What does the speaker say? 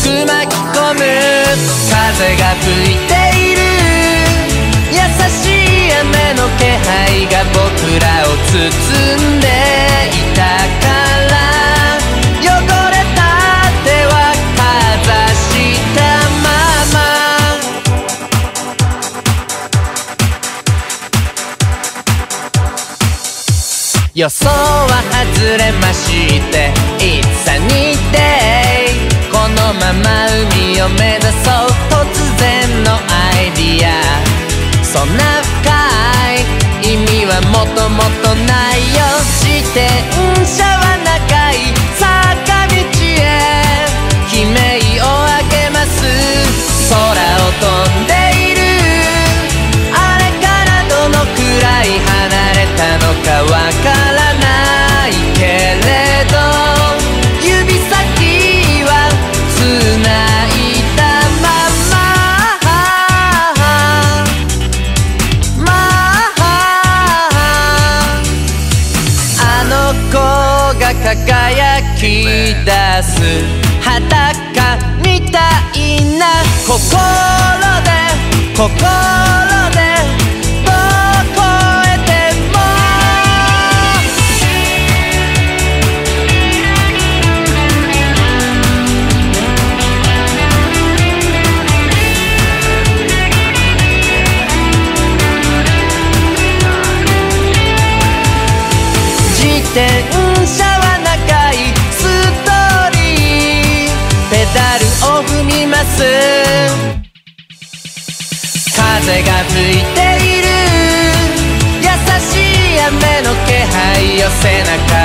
く巻き込む風が吹いている。優しい雨の気配が僕らを包んでいたから。汚れた手はかざしたまま。予想は外れましていつさにて味はもともとないよ。自転車輝き出す。裸みたいな心で心でどペダルを踏みます。風が吹いている。優しい雨の気配を背中